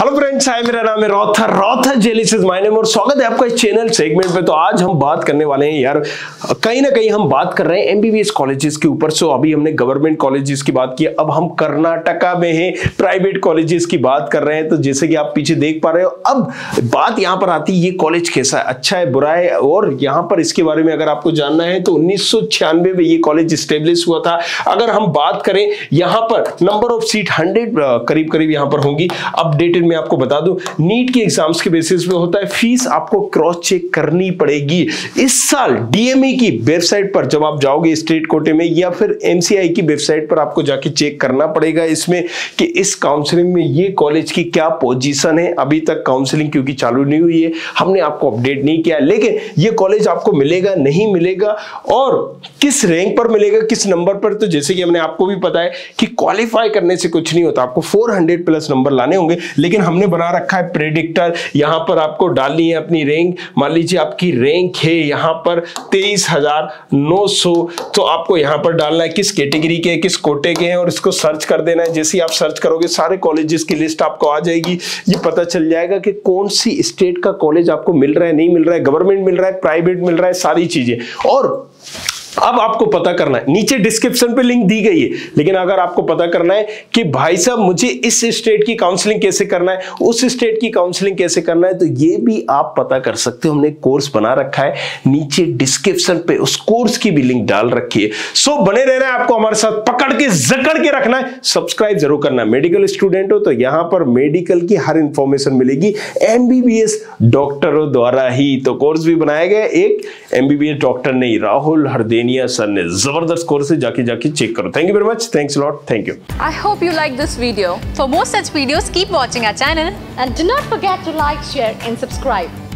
Hello friends hi मेरा नाम है Rother Rother Jelis is my name और स्वागत है आपका इस चैनल सेगमेंट पे। तो आज हम बात करने वाले हैं यार, कहीं ना कहीं हम बात कर रहे हैं एमबीबीएस कॉलेजेस के ऊपर। सो अभी हमने गवर्नमेंट कॉलेजेस की बात की, अब हम कर्नाटका में हैं प्राइवेट कॉलेजेस की बात कर रहे हैं। तो जैसे कि आप पीछे देख पा रहे हो, अब बात यहाँ पर आती है, ये कॉलेज कैसा है? अच्छा है, बुरा है? और यहाँ पर इसके बारे में अगर आपको जानना है तो उन्नीस सौ छियानवे में ये कॉलेज स्टेब्लिश हुआ था। अगर हम बात करें, यहाँ पर नंबर ऑफ़ सीट हंड्रेड करीब करीब यहाँ पर होंगी। अपडेटेड मैं आपको बता दूँ, नीट के एग्ज़ाम्स के बेसिस पे होता है फ़ीस आपको क्रॉस चेक करनी पड़ेगी। इस साल डीएमई की वेबसाइट पर जब आप जाओगे स्टेट कोटे में, या फिर एमसीआई की वेबसाइट पर आपको जाके चेक करना पड़ेगा इसमें कि इस काउंसलिंग में ये कॉलेज की क्या पोजीशन है। अभी तक काउंसलिंग क्योंकि चालू नहीं हुई है, हमने आपको अपडेट नहीं किया, लेकिन ये कॉलेज आपको मिलेगा, नहीं मिलेगा, और किस रैंक पर मिलेगा, किस नंबर पर तो जैसे कि हमने आपको भी पता है कि क्वालिफाई करने से कुछ नहीं होता, आपको 400 प्लस नंबर लाने होंगे, लेकिन हमने बना रखा है प्रेडिक्टर यहाँ पर आपको डालनी है अपनी रैंक मान लीजिए आपकी रैंक है यहाँ पर तेईस हज़ार नौ सौ। तो आपको यहाँ पर डालना है किस कैटेगरी के, किस कोटे के हैं और इसको सर्च कर देना है। जैसे ही आप सर्च करोगे, सारे कॉलेजेस की लिस्ट आपको आ जाएगी। ये पता चल जाएगा कि कौन सी स्टेट का कॉलेज आपको मिल रहा है, नहीं मिल रहा है गवर्नमेंट मिल रहा है प्राइवेट मिल रहा है, सारी चीज़ें। और अब आपको पता करना है। नीचे डिस्क्रिप्शन पे लिंक दी गई है। लेकिन अगर आपको पता करना है कि भाई साहब, मुझे इस स्टेट की काउंसलिंग कैसे करना है, उस स्टेट की काउंसलिंग कैसे करना है तो ये भी आप पता कर सकते हो। हमने कोर्स बना रखा है। नीचे डिस्क्रिप्शन पे उस कोर्स की भी लिंक डाल रखी है। सो बने रहना है आपको हमारे साथ। पकड़ के, जकड़ के रखना है। सब्सक्राइब ज़रूर करना। मेडिकल स्टूडेंट हो तो यहाँ पर मेडिकल की हर इंफॉर्मेशन मिलेगी। एमबीबीएस डॉक्टरों द्वारा ही तो कोर्स भी बनाया गया एक एमबीबीएस डॉक्टर नहीं, राहुल केनिया सन ने ज़बरदस्त स्कोर से जाके जाके चेक करो thank you very much thanks lot thank you I hope you like this video for more such videos keep watching our channel and do not forget to like share and subscribe